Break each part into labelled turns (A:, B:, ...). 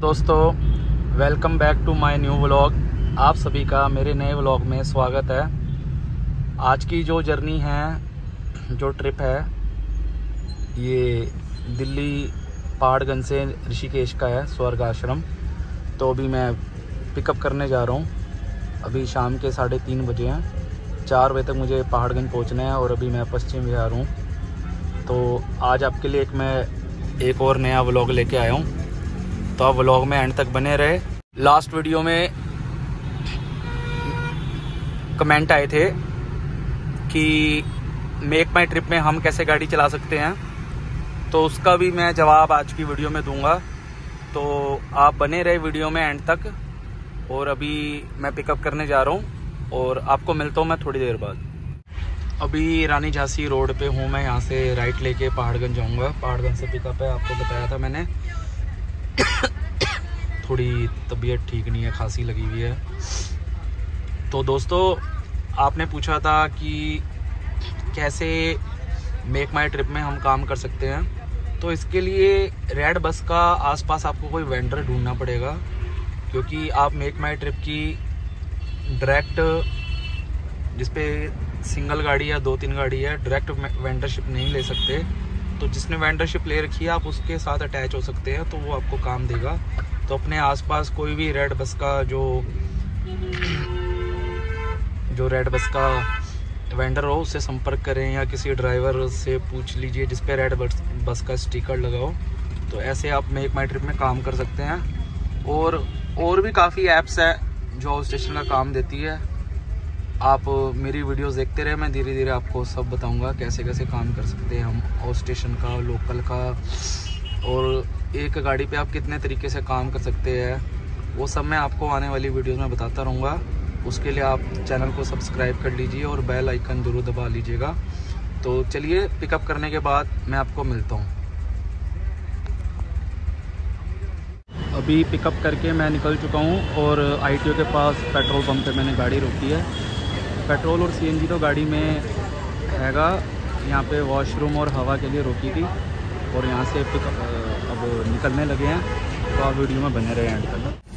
A: दोस्तों welcome back to my new vlog आप सभी का मेरे नए व्लॉग में स्वागत है। आज की जो जर्नी है, जो ट्रिप है, ये दिल्ली पहाड़गंज से ऋषिकेश का है, स्वर्ग आश्रम। तो अभी मैं पिकअप करने जा रहा हूँ। अभी शाम के साढ़े तीन बजे हैं। चार बजे तक मुझे पहाड़गंज पहुँचना है और अभी मैं पश्चिम बिहार हूँ। तो आज आपके लिए एक मैं एक और नया व्लॉग लेके आया हूँ। तो आप व्लॉग में एंड तक बने रहे। लास्ट वीडियो में कमेंट आए थे कि मेक माई ट्रिप में हम कैसे गाड़ी चला सकते हैं। तो उसका भी मैं जवाब आज की वीडियो में दूँगा। तो आप बने रहे वीडियो में एंड तक। और अभी मैं पिकअप करने जा रहा हूँ। और आपको मिलता हूँ मैं थोड़ी देर बाद। अभी रानी झांसी रोड पे हूँ मैं। यहाँ से राइट लेके पहाड़गंज जाऊँगा। पहाड़गंज से पिकअप है, आपको बताया था मैंने। थोड़ी तबीयत ठीक नहीं है, खांसी लगी हुई है। तो दोस्तों, आपने पूछा था कि कैसे मेक माई ट्रिप में हम काम कर सकते हैं। तो इसके लिए रेड बस का आसपास आपको कोई वेंडर ढूंढना पड़ेगा, क्योंकि आप मेक माई ट्रिप की डायरेक्ट जिसपे सिंगल गाड़ी या दो तीन गाड़ी है डायरेक्ट वेंडरशिप नहीं ले सकते। तो जिसने वेंडरशिप ले रखी है, आप उसके साथ अटैच हो सकते हैं तो वो आपको काम देगा। तो अपने आसपास कोई भी रेड बस का जो जो रेड बस का वेंडर हो, उससे संपर्क करें या किसी ड्राइवर से पूछ लीजिए जिस पे रेड बस बस का स्टिकर लगाओ तो ऐसे आप मेक माई ट्रिप में काम कर सकते हैं। और और भी काफ़ी ऐप्स है जो स्टेशन का काम देती है। आप मेरी वीडियोस देखते रहे, मैं धीरे धीरे आपको सब बताऊँगा कैसे कैसे काम कर सकते हैं हम, और स्टेशन का, लोकल का, और एक गाड़ी पे आप कितने तरीके से काम कर सकते हैं, वो सब मैं आपको आने वाली वीडियोस में बताता रहूँगा। उसके लिए आप चैनल को सब्सक्राइब कर लीजिए और बेल आइकन ज़रूर दबा लीजिएगा। तो चलिए पिकअप करने के बाद मैं आपको मिलता हूँ। अभी पिकअप करके मैं निकल चुका हूँ और आईटीओ के पास पेट्रोल पंप पे मैंने गाड़ी रोकी है। पेट्रोल और सीएनजी तो गाड़ी में हैगा। यहाँ पे वॉशरूम और हवा के लिए रोकी थी और यहाँ से पिक अब निकलने लगे हैं। तो आप वीडियो में बने रहे हैं एंड तक।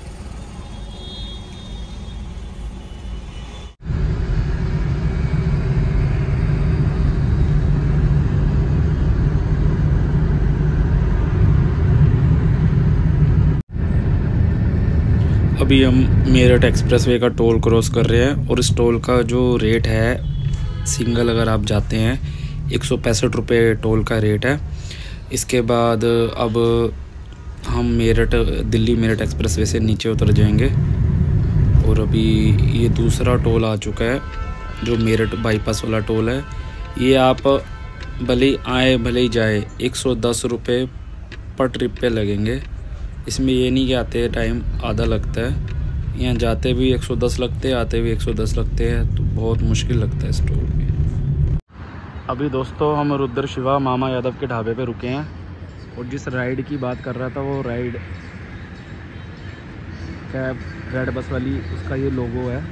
A: अभी हम मेरठ एक्सप्रेसवे का टोल क्रॉस कर रहे हैं और इस टोल का जो रेट है, सिंगल अगर आप जाते हैं, एक सौ पैंसठ रुपये टोल का रेट है। इसके बाद अब हम मेरठ, दिल्ली मेरठ एक्सप्रेसवे से नीचे उतर जाएँगे और अभी ये दूसरा टोल आ चुका है, जो मेरठ बाईपास वाला टोल है। ये आप भले ही आए, भले ही जाए, एक सौ दस रुपये पर ट्रिप पे लगेंगे। इसमें ये नहीं कि आते टाइम आधा लगता है। यहाँ जाते भी 110 लगते हैं, आते भी 110 लगते हैं तो बहुत मुश्किल लगता है स्टोर में। अभी दोस्तों हम रुद्र, शिवा, मामा, यादव के ढाबे पे रुके हैं। और जिस राइड की बात कर रहा था, वो राइड कैब रेड बस वाली, उसका ये लोगो है।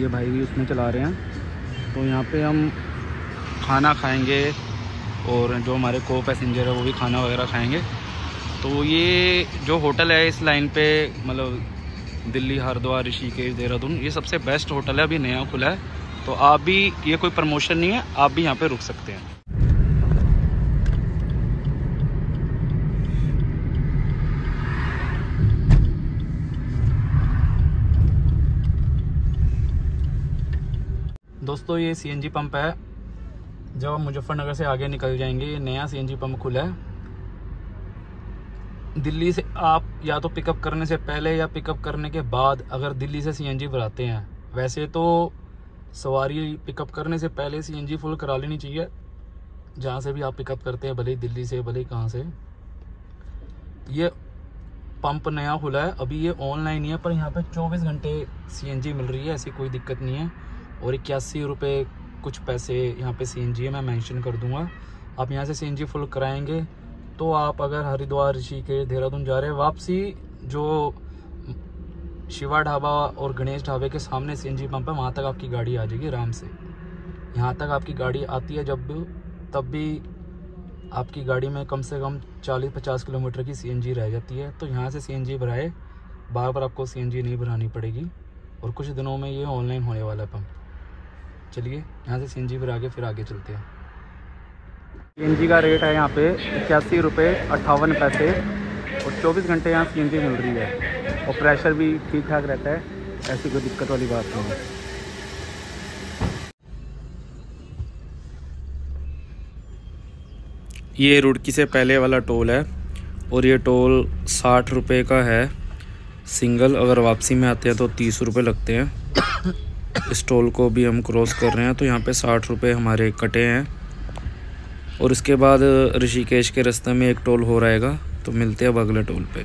A: ये भाई भी उसमें चला रहे हैं। तो यहाँ पे हम खाना खाएँगे और जो हमारे को पैसेंजर है, वो भी खाना वगैरह खाएँगे। तो ये जो होटल है इस लाइन पे मतलब दिल्ली, हरिद्वार, ऋषिकेश, देहरादून, ये सबसे बेस्ट होटल है, अभी नया खुला है। तो आप भी, ये कोई प्रमोशन नहीं है, आप भी यहाँ पे रुक सकते हैं। दोस्तों, ये सीएनजी पंप है। जब हम मुजफ्फरनगर से आगे निकल जाएँगे, ये नया सीएनजी पंप खुला है। दिल्ली से आप या तो पिकअप करने से पहले या पिकअप करने के बाद अगर दिल्ली से सीएनजी भराते हैं, वैसे तो सवारी पिकअप करने से पहले सीएनजी फुल करा लेनी चाहिए। जहाँ से भी आप पिकअप करते हैं, भले दिल्ली से, भले कहाँ से। ये पंप नया खुला है। अभी ये ऑनलाइन ही है, पर यहाँ पे 24 घंटे सीएनजी मिल रही है, ऐसी कोई दिक्कत नहीं है। और इक्यासी रुपये कुछ पैसे यहाँ पे सीएनजी है, मैं मेंशन कर दूँगा। आप यहाँ से सीएनजी फुल कराएँगे तो आप अगर हरिद्वार ऋषिकेश देहरादून जा रहे हैं, वापसी जो शिवा ढाबा और गणेश ढाबे के सामने सी एन पंप है, वहाँ तक आपकी गाड़ी आ जाएगी आराम से। यहाँ तक आपकी गाड़ी आती है जब, तब भी आपकी गाड़ी में कम से कम 40-50 किलोमीटर की सीएनजी रह जाती है। तो यहाँ से सीएनजी भराए, बार बार आपको सीएनजी नहीं भरानी पड़ेगी। और कुछ दिनों में ये ऑनलाइन होने वाला है पंप। चलिए, यहाँ से सीएनजी भरा के फिर आगे चलते हैं। सी का रेट है यहाँ पे इक्यासी रुपये अट्ठावन पैसे और 24 घंटे यहाँ सी मिल रही है। और प्रेशर भी ठीक ठाक रहता है, ऐसी कोई दिक्कत वाली बात नहीं है। ये रुड़की से पहले वाला टोल है और ये टोल साठ रुपये का है। सिंगल अगर वापसी में आते हैं तो तीस रुपये लगते हैं। इस टोल को भी हम क्रॉस कर रहे हैं तो यहाँ पे साठ रुपये हमारे कटे हैं। और उसके बाद ऋषिकेश के रास्ते में एक टोल हो रहेगा तो मिलते हैं अब अगले टोल पे।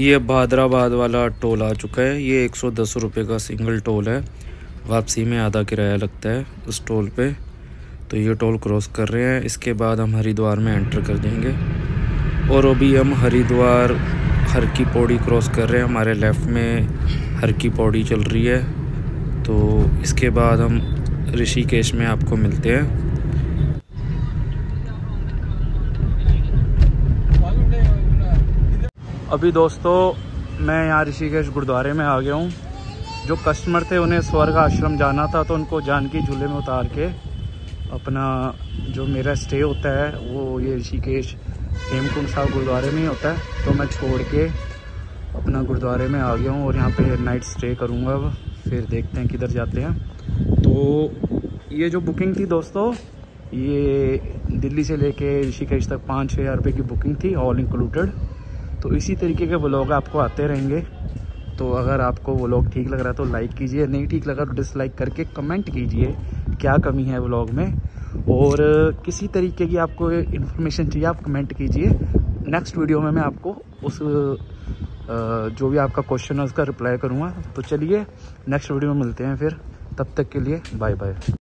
A: ये भादराबाद वाला टोल आ चुका है। ये एक सौ दस रुपये का सिंगल टोल है। वापसी में आधा किराया लगता है उस टोल पे। तो ये टोल क्रॉस कर रहे हैं। इसके बाद हम हरिद्वार में एंटर कर देंगे। और अभी हम हरिद्वार हर की पौड़ी क्रॉस कर रहे हैं। हमारे लेफ़्ट में हर की पौड़ी चल रही है। तो इसके बाद हम ऋषिकेश में आपको मिलते हैं। अभी दोस्तों, मैं यहाँ ऋषिकेश गुरुद्वारे में आ गया हूँ। जो कस्टमर थे, उन्हें स्वर्ग आश्रम जाना था तो उनको जानकी झूले में उतार के अपना जो मेरा स्टे होता है, वो ये ऋषिकेश हेमकुंड साहब गुरुद्वारे में ही होता है। तो मैं छोड़ के अपना गुरुद्वारे में आ गया हूँ और यहाँ पे नाइट स्टे करूँगा। अब फिर देखते हैं किधर जाते हैं। तो ये जो बुकिंग थी दोस्तों, ये दिल्ली से लेके ऋषिकेश तक पाँच छः हज़ार रुपये की बुकिंग थी ऑल इंक्लूडेड तो इसी तरीके के व्लॉग आपको आते रहेंगे। तो अगर आपको व्लॉग ठीक लग रहा है तो लाइक कीजिए, नहीं ठीक लगा तो डिसलाइक करके कमेंट कीजिए क्या कमी है व्लॉग में। और किसी तरीके की आपको इन्फॉर्मेशन चाहिए, आप कमेंट कीजिए। नेक्स्ट वीडियो में मैं आपको उस जो भी आपका क्वेश्चन है उसका रिप्लाई करूँगा। तो चलिए नेक्स्ट वीडियो में मिलते हैं फिर। तब तक के लिए बाय बाय